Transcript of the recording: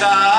した。